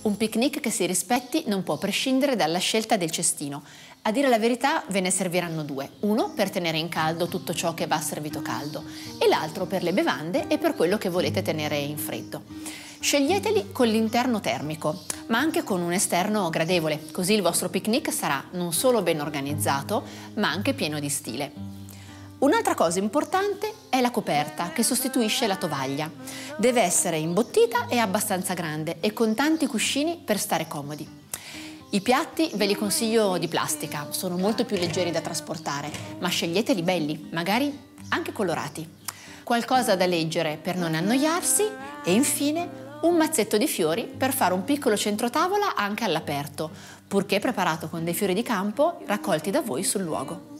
Un picnic che si rispetti non può prescindere dalla scelta del cestino. A dire la verità ve ne serviranno due, uno per tenere in caldo tutto ciò che va servito caldo e l'altro per le bevande e per quello che volete tenere in freddo. Sceglieteli con l'interno termico, ma anche con un esterno gradevole, così il vostro picnic sarà non solo ben organizzato, ma anche pieno di stile. Un'altra cosa importante è la coperta che sostituisce la tovaglia. Deve essere imbottita e abbastanza grande e con tanti cuscini per stare comodi. I piatti ve li consiglio di plastica, sono molto più leggeri da trasportare, ma sceglieteli belli, magari anche colorati. Qualcosa da leggere per non annoiarsi e infine un mazzetto di fiori per fare un piccolo centrotavola anche all'aperto, purché preparato con dei fiori di campo raccolti da voi sul luogo.